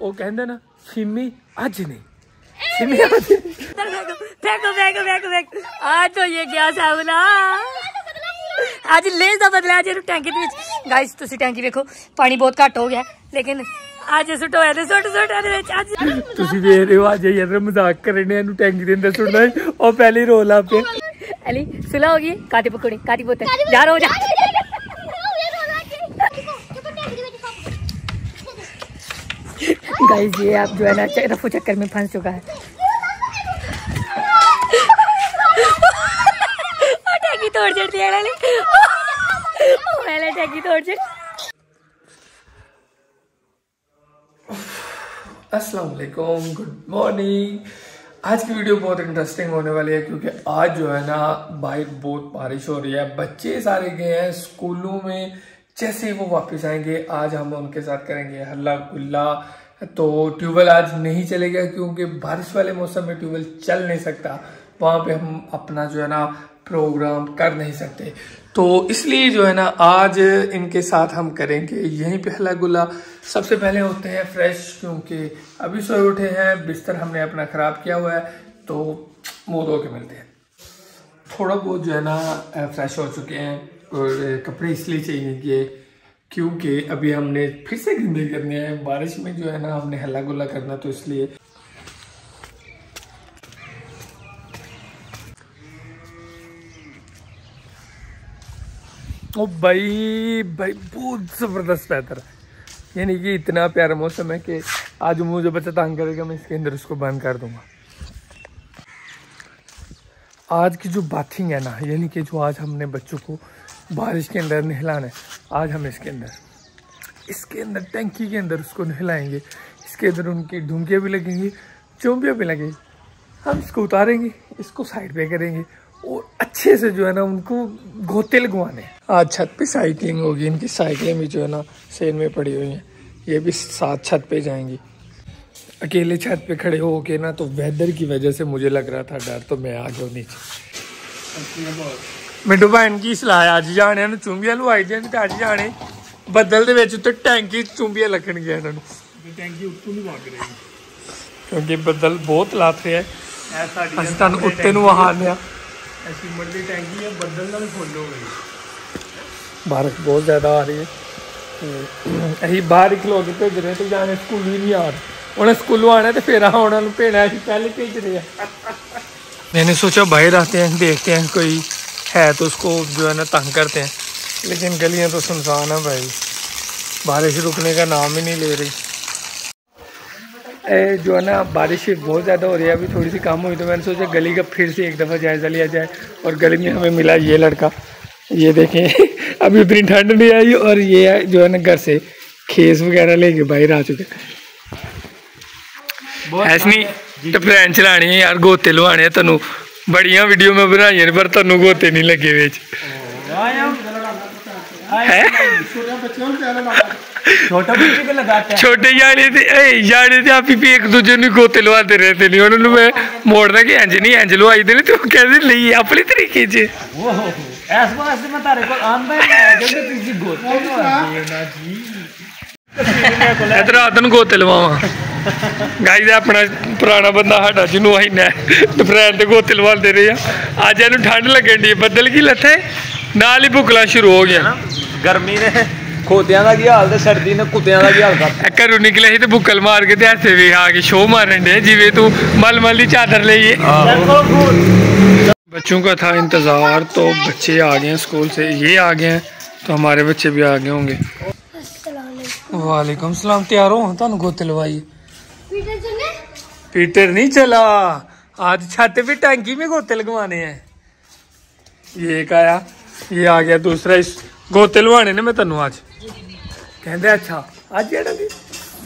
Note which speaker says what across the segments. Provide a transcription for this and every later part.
Speaker 1: ਉਹ ਕਹਿੰਦੇ ਨਾ ਸਿਮੀ ਅੱਜ ਨਹੀਂ। ਸਿਮੀ ਅੱਜ
Speaker 2: ਫੇਕੋ ਫੇਕੋ ਫੇਕੋ ਫੇਕੋ ਆ ਤੋ ਇਹ ਗਿਆ ਸਾਵਲਾ ਅੱਜ ਲੇਜ਼ ਦਾ ਬਦਲਾ ਜੇ ਟੈਂਕੀ ਦੇ ਵਿੱਚ। ਗਾਇਸ ਤੁਸੀਂ ਟੈਂਕੀ ਵੇਖੋ ਪਾਣੀ ਬਹੁਤ ਘੱਟ ਹੋ ਗਿਆ। ਲੇਕਿਨ ਅੱਜ ਸੁਟੋਇਆ ਦੇ ਸੁੱਟ ਸੁੱਟਾਂ ਦੇ ਵਿੱਚ ਅੱਜ।
Speaker 1: ਤੁਸੀਂ ਵੇਖ ਰਹੇ ਹੋ ਅੱਜ ਯਾਰ ਮਜ਼ਾਕ ਕਰ ਰਹੇ ਨੇ ਇਹਨੂੰ ਟੈਂਕੀ ਦੇ ਅੰਦਰ ਸੁੱਟਣਾ। ਉਹ ਪਹਿਲੇ ਰੋਲ ਆ ਪਿਆ ਅਲੀ
Speaker 2: ਸੁਲਾ ਹੋ ਗਈ ਕਾਟੀ ਪਕੌੜੀ ਕਾਟੀ ਬੋਤਲ ਜਾ ਰੋ ਜਾ। गाइस ये आप जो है ना रफू चक्कर में फंस चुका है। टैगी तोड़ चढ़ दिया वाले पहले टैगी तोड़ चढ़।
Speaker 1: अस्सलाम वालेकुम गुड मॉर्निंग आज की वीडियो बहुत इंटरेस्टिंग होने वाली है क्योंकि आज जो है ना बाइक बहुत बारिश हो रही है। बच्चे सारे गए हैं स्कूलों में जैसे ही वो वापस आएँगे आज हम उनके साथ करेंगे हल्ला गुल्ला। तो ट्यूबवेल आज नहीं चलेगा क्योंकि बारिश वाले मौसम में ट्यूबवेल चल नहीं सकता। वहाँ पे हम अपना जो है ना प्रोग्राम कर नहीं सकते। तो इसलिए जो है ना आज इनके साथ हम करेंगे यहीं पे हल्ला गुल्ला सबसे पहले होते हैं फ्रेश क्योंकि अभी सोए उठे हैं, बिस्तर हमने अपना खराब किया हुआ है तो मुँह धो के मिलते हैं। थोड़ा बहुत जो है ना फ्रेश हो चुके हैं और कपड़े इसलिए चाहिए कि क्योंकि अभी हमने फिर से गंदे करने हैं। बारिश में जो है ना, हमने हल्ला गुल्ला करना तो इसलिए ओ भाई भाई, बहुत ज़बरदस्त वेदर है। यानी कि इतना प्यारा मौसम है कि आज मुझे बच्चा तंग करेगा, मैं इसके अंदर उसको बंद कर दूँगा। आज की जो बाथिंग है ना, यानी कि जो आज हमने बच्चों को बारिश के अंदर नहलाना है, आज हम इसके अंदर इसके अंदर टंकी के अंदर उसको नहलाएँगे। इसके अंदर उनकी ढूंढियाँ भी लगेंगी चौंपियाँ भी लगेंगी। हम इसको उतारेंगे, इसको साइड पे करेंगे और अच्छे से जो है ना उनको गोते लगवाने आज छत पे साइकिलिंग होगी, इनकी साइकिलें भी जो है ना सेल में पड़ी हुई हैं। ये भी साथ छत पे जाएँगी। अकेले छत पे खड़े हो के ना तो वेदर की वजह से मुझे लग रहा था डर तो मैं आ गया नीचे ਮਿੰਟੂ ਭੈਣ ਕੀ ਸਲਾਹ ਹੈ? ਅੱਜ ਜਾਣਿਆਂ ਨੂੰ ਚੁੰਬੀਆਂ ਲਵਾਈ ਜਾਣ ਤੇ ਅੱਜ ਜਾਣੇ ਬੱਦਲ ਦੇ ਵਿੱਚ ਉੱਤੇ ਟੈਂਕੀ 'ਚ ਚੁੰਬੀਆਂ ਲੱਗਣਗੀਆਂ ਇਹਨਾਂ ਨੂੰ
Speaker 3: ਟੈਂਕੀ ਉੱਤੋਂ ਨਹੀਂ ਵਗ ਰਹੀ
Speaker 1: ਕਿਉਂਕਿ ਬੱਦਲ ਬਹੁਤ ਲੱਥ ਰਿਹਾ ਹੈ
Speaker 3: ਐ ਸਾਡੀ
Speaker 1: ਅਸੀਂ ਤੁਹਾਨੂੰ ਉੱਤੇ ਨੂੰ ਵਹਾਉਂਦੇ ਆ
Speaker 3: ਐਸੀ ਮਰਦੀ ਟੈਂਕੀ ਹੈ ਬੱਦਲ ਨਾਲ ਫੁੱਲ ਹੋ ਗਈ
Speaker 1: ਬਾਰਿਸ਼ ਬਹੁਤ ਜ਼ਿਆਦਾ ਆ ਰਹੀ ਹੈ ਤੇ ਅਸੀਂ ਬਾਹਰ ਹੀ ਖਲੋ ਕੇ ਭੇਜ ਰਹੇ ਤੇ ਜਾਣੇ ਸਕੂਲ ਵੀ ਨਹੀਂ ਆ ਰਹੇ ਉਹਨੇ ਸਕੂਲੋਂ आना तो फिर ਉਹਨਾਂ ਨੂੰ ਭੇਜਣਾ ਅਸੀਂ पहले भेज रहे हैं मैंने सोचा बाहर आते हैं देखते हैं कोई है तो उसको जो है ना तंग करते हैं लेकिन गलियां तो सुनसान है भाई बारिश रुकने का नाम ही नहीं ले रही ए, जो है ना बारिश बहुत ज़्यादा हो रही है अभी थोड़ी सी कम हुई तो मैंने सोचा गली का फिर से एक दफ़ा जायज़ा लिया जाए और गली में हमें मिला ये लड़का ये देखें अभी उतनी ठंड नहीं आई और ये है जो है ना घर से खेस वगैरह लेके बाहर आ चुके ऐसे नहीं टपरैन चलानी है यार गोते लवाने हैं तनु बड़ियां वीडियो में बनाई ने पर तनु गोते नहीं लगे बिच है
Speaker 3: ਛੋਟਾ ਬੱਚੇ ਕੇ ਲਗਾਤਾ
Speaker 1: ਛੋਟੇ ਜਾਣੇ ਤੇ ਇਹ ਜਾਣੇ ਤੇ ਆਪੀ ਵੀ ਇੱਕ ਦੂਜੇ ਨੂੰ ਗੋਤੇ ਲਵਾਉਂਦੇ ਰਹਿੰਦੇ ਨੇ ਉਹਨਾਂ ਨੂੰ ਮੈਂ ਮੋੜਦਾ ਕਿ ਇੰਜ ਨਹੀਂ ਇੰਜ ਲਵਾਈਦੇ ਨੇ ਤੇ ਉਹ ਕਹਿੰਦੇ ਲਈ ਆਪਣੇ ਤਰੀਕੇ 'ਚ
Speaker 3: ਓਹ ਐਸ ਵਾਸਤੇ ਮੈਂ ਤਾਰੇ ਕੋਲ ਆਂਦਾ ਹੀ
Speaker 1: ਇਧਰ ਰਾਤ ਨੂੰ ਗੋਤੇ ਲਵਾਵਾਂ ਗਾਈਜ਼ ਆਪਣਾ ਪੁਰਾਣਾ ਬੰਦਾ ਸਾਡਾ ਜਿਹਨੂੰ ਅਸੀਂ ਨੇ ਦੁਪਹਿਰ ਤੇ ਗੋਤੇ ਲਵਾਉਂਦੇ ਰਹੇ ਆ ਅੱਜ ਇਹਨੂੰ ਠੰਡ ਲੱਗਣ ਦੀ ਬੱਦਲ ਕੀ ਲੱਥੇ ਨਾਲ ਹੀ ਭੁਕਲਾ ਸ਼ੁਰੂ ਹੋ ਗਿਆ
Speaker 3: ਗਰਮੀ ਨੇ ਖੋਦਿਆਂ ਦਾ ਕੀ ਹਾਲ ਤੇ ਸਰਦੀ ਨੇ ਕੁੱਤਿਆਂ ਦਾ ਕੀ ਹਾਲ ਕਰਤਾ
Speaker 1: ਇਹ ਘਰੋਂ ਨਿਕਲੇ ਸੀ ਤੇ ਬੁੱਕਲ ਮਾਰ ਕੇ ਤੇ ਹੱਥੇ ਵੀ ਆ ਕੇ ਸ਼ੋਅ ਮਾਰਨ ਦੇ ਜਿਵੇਂ ਤੂੰ ਮਲ ਮਲ ਦੀ ਚਾਦਰ ਲਈਏ बच्चों का था इंतज़ार तो बच्चे आ गए हैं स्कूल से ये आ गए हैं तो हमारे बच्चे भी आ गए होंगे वालेकुम सलाम तैयार हो? तुम गोते लवाई। पीटर नहीं चला। आज छत पे टैंकी में गोते लगवाने हैं। ये एक आया ये आ गया दूसरा। इस गोते लवाने ने मैं तेन आज। कहते अच्छा अज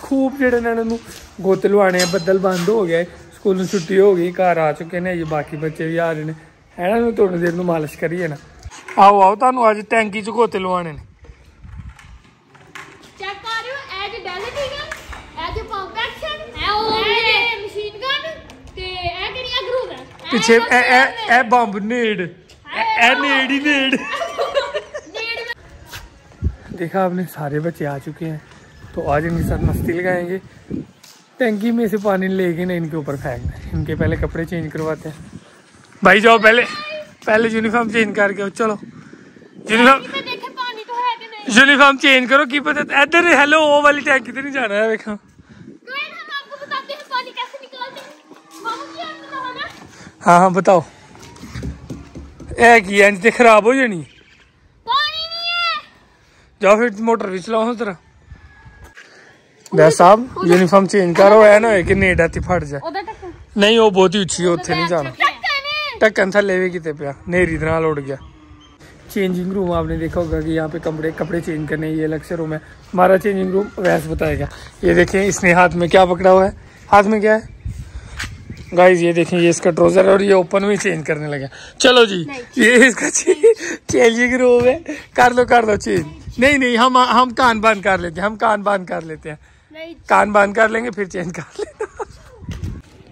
Speaker 1: खूब जड़े गोते लवाने बदल बंद हो गए स्कूलों छुट्टी हो गई घर आ चुके
Speaker 4: ने बाकी बच्चे भी आ रहे हैं है ना थोड़ी देर में मालिश करिए ना। आओ आओ तुम अज टैंकी च गोते लवाने ने।
Speaker 1: ਪਿੱਛੇ
Speaker 4: ਬਸ
Speaker 1: ਇਹ ਇਹ ਇਹ ਬੰਬ ਨੇੜ ਇਹ ਇਹ ਨੇੜ ਹੀ ਨੇੜ
Speaker 4: ਨੀਡ
Speaker 1: देखा आपने सारे बच्चे आ चुके हैं तो आज इनके साथ मस्ती लगाएंगे टैंकी में से पानी लेके ना इनके ऊपर फेंकना है इनके पहले कपड़े चेंज करवाते हैं भाई जाओ पहले पहले यूनिफॉर्म चेंज करके आओ चलो यूनिफॉर्म
Speaker 4: मैं देखे पानी तो है कि नहीं
Speaker 1: यूनिफॉर्म चेंज करो की पता इधर हेलो वो वाली टैंकी तो नहीं जाना है देखो
Speaker 4: हाँ हाँ बताओ।
Speaker 1: है की इंज तो खराब हो जानी? जाओ फिर मोटर भी चलाओ जरा साहब यूनिफॉर्म चेंज करो है ना कि नेट आती फट जाए। नहीं वो बहुत ही उची है
Speaker 4: नहीं जाना।
Speaker 1: ढक्कन थले भी कितने पे नेरी दराल उड़ गया। चेंजिंग रूम आपने देखा होगा कि यहाँ पे कपड़े कपड़े चेंज करने ये अलग से रूम है। हमारा चेंजिंग रूम वैस बताएगा ये देखें इसने हाथ में क्या पकड़ा हुआ है? हाथ में क्या है? गाइज़ ये देखें ये इसका ट्रोजर और ये ओपन में चेंज करने लगे चलो जी ये इसका चेंज ग्रोव है। कर लो कर लो चेंज नहीं। नहीं हम हम कान बाँध कर लेते हैं हम कान बाँध कर लेते हैं। कान बाँध कर लेंगे फिर चेंज कर लेना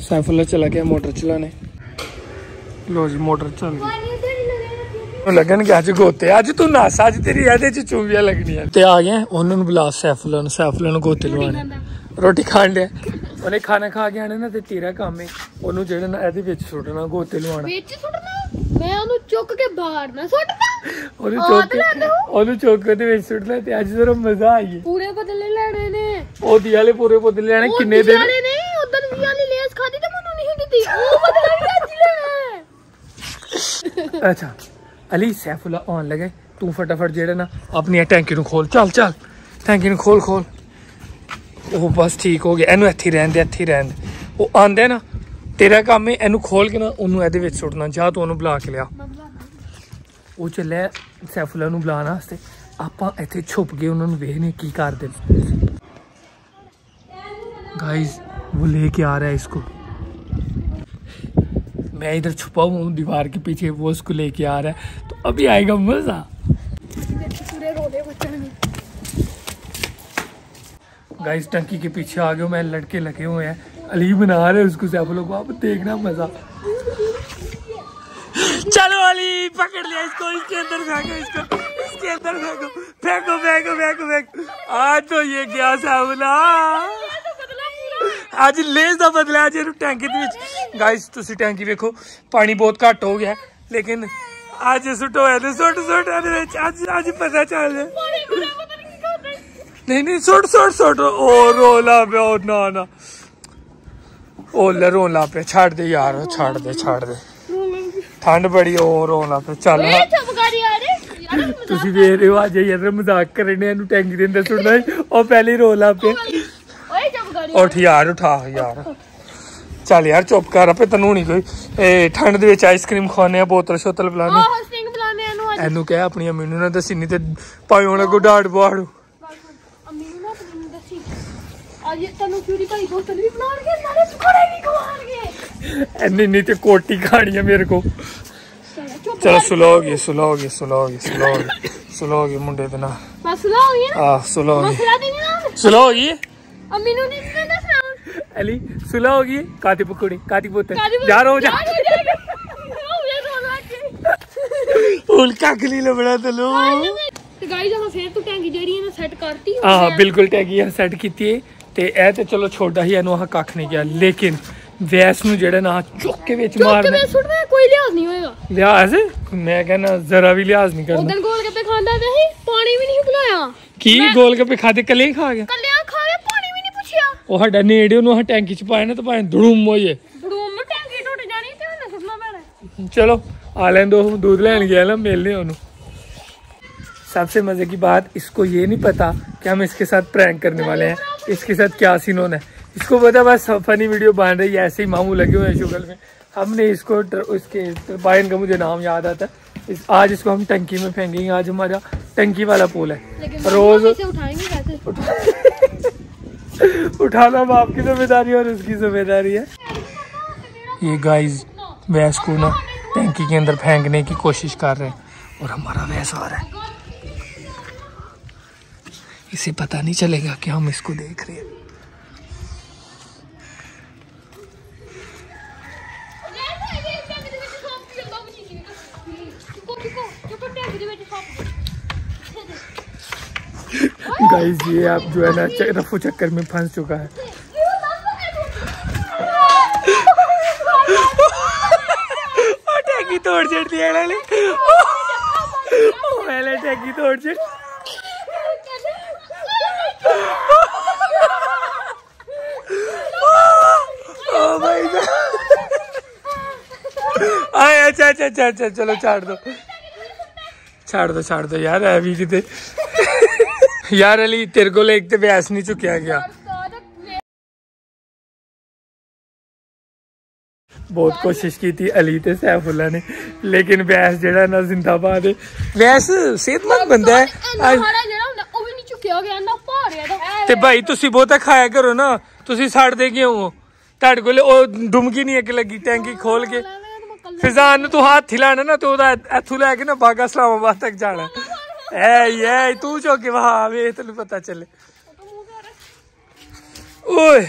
Speaker 1: सैफुल्ला चला गया मोटर चलाने। लो जी मोटर चल गई। लगन गया अज गोते अज तू नस अज तेरी एहदे चूबिया लगनी है ते आ गए उन्होंने बुला सैफुल्ला ने सैफुल्ला गोते लवाने रोटी खान लिया ਉਹਨੇ ਖਾਣਾ ਖਾ ਕੇ ਆਣੇ ਨਾ ਤੇ ਤੇਰਾ ਕੰਮ ਹੈ ਉਹਨੂੰ ਜਿਹੜਾ ਨਾ ਇਹਦੇ ਵਿੱਚ ਸੁੱਟਣਾ ਗੋਤੇ ਲਵਾਣਾ
Speaker 4: ਵਿੱਚ ਸੁੱਟਣਾ? ਮੈਂ ਉਹਨੂੰ ਚੁੱਕ ਕੇ ਬਾਹਰ ਨਾ ਸੁੱਟਦਾ।
Speaker 1: ਉਹਨੂੰ ਚੁੱਕ
Speaker 4: ਲੈ
Speaker 1: ਕੇ। ਉਹਨੂੰ ਚੁੱਕ ਕੇ ਉਹਦੇ ਵਿੱਚ ਸੁੱਟਣਾ ਤੇ ਅੱਜ ਜ਼ਰਾ ਮਜ਼ਾ ਆਈਏ
Speaker 4: ਪੂਰੇ ਬਦਲੇ ਲੈਣੇ ਨੇ।
Speaker 1: ਉਹ ਦੀ ਵਾਲੇ ਪੂਰੇ ਪੁੱਤ ਲੈਣੇ ਕਿੰਨੇ ਦਿਨ
Speaker 4: ਵਾਲੇ ਨਹੀਂ ਉਦੋਂ ਵੀ ਵਾਲੀ ਲੇਸ ਖਾਦੀ ਤੇ ਮੈਨੂੰ ਨਹੀਂ ਦਿੱਤੀ। ਉਹ ਬਦਲਾ ਵੀ ਅੱਜ ਲੈਣਾ।
Speaker 1: ਅੱਛਾ ਅਲੀ ਸੈਫੁੱਲਾ ਆਉਣ ਲੱਗੇ। ਤੂੰ ਫਟਾਫਟ ਜਿਹੜਾ ਨਾ ਆਪਣੀ ਟੈਂਕੀ ਨੂੰ ਖੋਲ। ਚੱਲ ਚੱਲ। ਟੈਂਕੀ ਨੂੰ ਖੋਲ ਖੋਲ। ਉਹ ਬਸ ਠੀਕ ਹੋ ਗਿਆ ਇਹਨੂੰ ਇੱਥੇ ਹੀ ਰਹਿਣ ਦੇ ਇੱਥੇ ਹੀ ਰਹਿਣ ਦੇ ਉਹ ਆਂਦਾ ਨਾ ਤੇਰਾ ਕੰਮ ਹੈ ਇਹਨੂੰ ਖੋਲ ਕੇ ਨਾ ਉਹਨੂੰ ਇਹਦੇ ਵਿੱਚ ਸੁੱਟਣਾ ਜਾ ਤੂੰ ਉਹਨੂੰ ਬੁਲਾ ਕੇ ਲਿਆ ਉਹ ਚੱਲਿਆ ਸੈਫੁੱਲਾ ਨੂੰ ਬੁਲਾਉਣ ਵਾਸਤੇ ਆਪਾਂ ਇੱਥੇ ਛੁਪ ਕੇ ਉਹਨਾਂ ਨੂੰ ਵੇਖਨੇ ਕੀ ਕਰਦੇ ਨੇ गाइस वो लेके आ रहा है इसको मैं इधर छुपा हुआ हूँ दीवार के पीछे वो उसको लेके आ रहा है तो अभी आएगा मजा
Speaker 4: ਪੂਰੇ ਰੋਲੇ ਬੱਚੇ ਨੇ
Speaker 1: गाइस टंकी के पीछे आ गए मैं लड़के लगे हुए हैं अली बना रहे हैं उसको सैफ लोग आप देखना मजा चलो अली पकड़ लिया इसको इसके अंदर फेंको इसको इसके अंदर फेंको फेंको फेंको फेंको फेंको आज तो ये गया सैफुला ਅੱਜ ਲੇਜ਼ ਦਾ ਬਦਲਾ ਜੇ ਇਹਨੂੰ ਟੈਂਕੀ ਦੇ ਵਿੱਚ ਗਾਇਸ ਤੁਸੀਂ ਟੈਂਕੀ ਵੇਖੋ ਪਾਣੀ ਬਹੁਤ ਘੱਟ ਹੋ ਗਿਆ ਲੇਕਿਨ ਅੱਜ ਸੁੱਟ ਹੋਇਆ ਤੇ ਸੁੱਟ ਸੁੱਟ ਇਹਦੇ ਵਿੱਚ ਅੱਜ ਅੱਜ ਪਤਾ ਚੱਲ ਗਿਆ ਨਹੀਂ ਨਹੀਂ ਸੁੱਟ ਸੁੱਟ ਸੁੱਟ ਉਹ ਰੋਲਾ ਪਿਆ ਉਹ ਨਾ ਨਾ ਉਹ ਲੈ ਰੋਲਾ ਪਿਆ ਛੱਡ ਦੇ ਯਾਰ ਉਹ ਛੱਡ ਦੇ ਛੱਡ ਦੇ ਠੰਡ ਬੜੀ ਉਹ ਰੋਲਾ ਪਿਆ ਚੱਲ
Speaker 4: ਓਏ ਚਮਕਾਰੀ ਆ ਰੇ ਯਾਰ ਮਜ਼ਾਕ
Speaker 1: ਤੁਸੀਂ ਵੇਖ ਰਹੇ ਹੋ ਅੱਜ ਯਾਰ ਮਜ਼ਾਕ ਕਰਨੇ ਇਹਨੂੰ ਟੈਂਕੀ ਦੇ ਅੰਦਰ ਸੁੱਟਣਾ ਸੀ। ਉਹ ਪਹਿਲੇ ਹੀ ਰੋਲਾ ਪਿਆ
Speaker 4: ਓਏ ਚਮਕਾਰੀ
Speaker 1: ਉੱਠ ਯਾਰ ਉਠਾ ਯਾਰ ਚੱਲ ਯਾਰ ਚੁੱਪ ਕਰ ਆਪੇ ਤੈਨੂੰ ਨਹੀਂ ਕੋਈ ਇਹ ਠੰਡ ਦੇ ਵਿੱਚ ਆਈਸਕ੍ਰੀਮ ਖਾਣੇ ਆ ਬੋਤਲ ਸ਼ੋਤਲ ਪਿਲਾਣੇ
Speaker 4: ਆਹ ਸਟਿੰਗ ਬੁਲਾਉਂਦੇ ਇਹਨੂੰ ਅੱਜ
Speaker 1: ਇਹਨੂੰ ਕਹਿ ਆਪਣੀ ਅਮੀ ਨੂੰ ਨਾ ਦੱਸੀ ਨਹੀਂ ਤੇ ਭਾਈ ਹੁਣ ਕੋ ਡਾੜ ਬਾੜੂ
Speaker 4: कोटी खानी है मेरे को। चलो सुलाओगे सुलाओगे सुलाओगे सुलाओगे सुलाओगे मुंडे देना हाँ
Speaker 1: सुलाओगे। हाँ, सुलाओगी? अम्मी ने नहीं दसना अली
Speaker 4: सुलाओगी? काती
Speaker 1: पकड़ी काती बोतल। जा रहा हो जा उल्का गली बड़ा तो लो गाइस हम फिर तो टैंकी जेडी ना
Speaker 4: सेट करती। हाँ बिल्कुल
Speaker 1: टैंकी है सेट कीती
Speaker 4: है। ਤੇ
Speaker 1: ਇਹ ਤੇ ਚਲੋ ਛੋਟਾ ਹੀ ਇਹਨੂੰ ਆਹ ਕੱਖ ਨਹੀਂ ਗਿਆ ਲੇਕਿਨ ਵੈਸ ਨੂੰ ਜਿਹੜਾ ਨਾ ਚੁੱਕ ਕੇ ਵਿੱਚ ਮਾਰਨਾ।
Speaker 4: ਚੁੱਕ ਕੇ
Speaker 1: ਸੁੱਟ
Speaker 4: ਮੈਂ ਕੋਈ ਲਿਹਾਜ਼ ਨਹੀਂ ਹੋਏਗਾ।
Speaker 1: ਲਿਹਾਜ਼ ਮੈਂ ਕਹਿੰਦਾ ਜ਼ਰਾ ਵੀ ਲਿਹਾਜ਼ ਨਹੀਂ ਕਰਨਾ।
Speaker 4: ਉਦੋਂ ਗੋਲ ਗੱਪੇ ਖਾਂਦਾ ਵੇ ਸੀ ਪਾਣੀ ਵੀ ਨਹੀਂ ਬੁਲਾਇਆ
Speaker 1: ਕੀ ਗੋਲ ਗੱਪੇ ਖਾਦੇ ਕੱਲੇ ਖਾ ਗਿਆ?
Speaker 4: ਕੱਲਿਆਂ ਖਾ ਗਿਆ ਪਾਣੀ ਵੀ ਨਹੀਂ ਪੁੱਛਿਆ।
Speaker 1: ਉਹ ਸਾਡਾ ਨੇੜੇ ਉਹਨੂੰ ਆਹ ਟੈਂਕੀ ਚ ਪਾਇਆ ਨਾ ਤੇ ਭਾਵੇਂ ਧੜੂਮ ਹੋਏ।
Speaker 4: ਧੜੂਮ ਟੈਂਕੀ ਟੁੱਟ ਜਾਣੀ ਤੇ ਉਹਨੇ ਸੁੱਟਣਾ ਪੈਣਾ।
Speaker 1: ਚਲੋ ਆ ਲੈਣ ਦੋ ਦੂਧ ਲੈਣ ਗਿਆ ਨਾ ਮਿਲਨੇ ਉਹਨੂੰ। सबसे मज़े की बात इसको ये नहीं पता कि हम इसके साथ प्रैंक करने वाले हैं। इसके साथ क्या सीन होना है। इसको पता बस फनी वीडियो बन रही है ऐसे ही मामू लगे हुए हैं शुगल में। हमने इसको उसके टरबाइन का मुझे नाम याद आता है। इस, आज इसको हम टंकी में फेंकेंगे आज हमारा टंकी वाला पूल है। रोज उठाना बाप की ज़िम्मेदारी और उसकी ज़िम्मेदारी है। ये गाइस भैंस को ना टंकी के अंदर फेंकने की कोशिश कर रहे हैं और हमारा भैंस आ रहा है। इसे पता नहीं चलेगा कि हम इसको देख रहे हैं। गाइस ये आप जो है ना रफू चक्कर में फंस चुका है। तोड़ चढ़ दिया टैगी तोड़ चढ़ आए अच्छा अच्छा अच्छा अच्छा चलो छाड़ दो। छाड़ दो छाड़ दो यार है भी यार अली तेरे को एक ते बैस नहीं चुकिया गया बहुत कोशिश की थी अली ते सैफुल्ला ने लेकिन वैस जेड़ा ना जिंदाबाद है। वैस सेहतमंद बंदा है। ਤੇ ਭਾਈ ਤੁਸੀਂ ਬਹੁਤਾ ਖਾਇਆ ਕਰੋ ਨਾ ਤੁਸੀਂ ਸੜਦੇ ਕਿਉਂ ਹੋ ਤੁਹਾਡੇ ਕੋਲ ਉਹ ਡੁਮਕੀ ਨਹੀਂ ਇੱਕ ਲੱਗੀ ਟੈਂਕੀ ਖੋਲ ਕੇ ਫਿਜ਼ਾਨ ਨੂੰ ਤੂੰ ਹੱਥ ਹਿਲਾਣਾ ਨਾ ਤੂੰ ਉਹਦਾ ਇੱਥੋਂ ਲੈ ਕੇ ਨਾ ਬਾਗਾ ਸਲਾਮਾਬਾਦ ਤੱਕ ਜਾਣਾ ਐ ਯੇ ਤੂੰ ਜੋ ਕਿ ਵਾਹ ਵੇ ਤੈਨੂੰ ਪਤਾ ਚੱਲੇ ਓਏ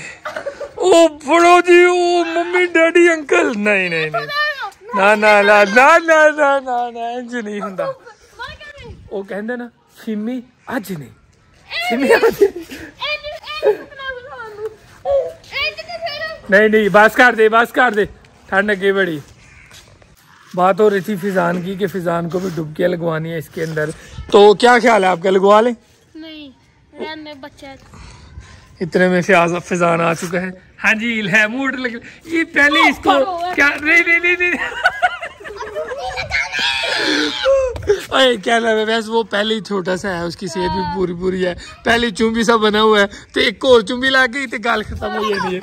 Speaker 1: ਉਹ ਫੜੋ ਜੀ ਉਹ ਮੰਮੀ ਡੈਡੀ ਅੰਕਲ ਨਹੀਂ ਨਹੀਂ ਨਹੀਂ ਨਾ ਨਾ ਨਾ ਨਾ ਨਾ ਨਾ ਨਾ ਇੰਜ ਨਹੀਂ ਹੁੰਦਾ ਉਹ ਕਹਿੰਦੇ ਨਾ ਫਿਮੀ ਅੱਜ ਨਹੀਂ नहीं नहीं बस कर दे बस कर दे। ठंड की बड़ी। बात हो रही थी फिजान की कि फिजान को भी डुबकियाँ लगवानी है इसके अंदर। तो क्या ख्याल है आपका? लगवा लें?
Speaker 4: नहीं बच्चा।
Speaker 1: इतने में फिजान फिजान आ चुका है। हाँ जी है मूड लग ये पहले इसको क्या नहीं नहीं नहीं, नहीं। अरे क्या नाम है वैसे वो पहले ही छोटा सा है उसकी सेहत भी पूरी पूरी है पहले ਚੁੰਬੀ सा बना हुआ है ਤੇ ਇੱਕ ਹੋਰ ਚੁੰਬੀ ਲੱਗ ਗਈ ਤੇ ਗੱਲ ਖਤਮ ਹੋ ਜਾਣੀ ਹੈ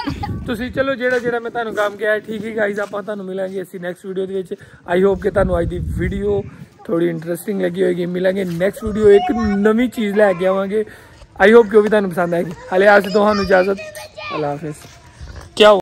Speaker 1: ਤੁਸੀਂ ਚਲੋ ਜਿਹੜਾ ਜਿਹੜਾ ਮੈਂ ਤੁਹਾਨੂੰ ਕੰਮ ਕਿਹਾ ਹੈ, ਠੀਕ ਹੈ ਗਾਈਜ਼ ਆਪਾਂ ਤੁਹਾਨੂੰ ਮਿਲਾਂਗੇ ਅਸੀਂ ਨੈਕਸਟ ਵੀਡੀਓ ਦੇ ਵਿੱਚ ਆਈ ਹੋਪ ਕਿ ਤੁਹਾਨੂੰ ਅੱਜ ਦੀ ਵੀਡੀਓ ਥੋੜੀ ਇੰਟਰਸਟਿੰਗ ਲੱਗੀ ਹੋਏਗੀ ਮਿਲਾਂਗੇ ਨੈਕਸਟ ਵੀਡੀਓ ਇੱਕ ਨਵੀਂ ਚੀਜ਼ ਲੈ ਕੇ ਆਵਾਂਗੇ ਆਈ ਹੋਪ ਕਿ ਉਹ ਵੀ ਤੁਹਾਨੂੰ ਪਸੰਦ ਆਏਗੀ ਹਲੇ ਅੱਜ ਤੁਹਾਨੂੰ ਇਜਾਜ਼ਤ ਅੱਲਾ ਹਾਫਿਜ਼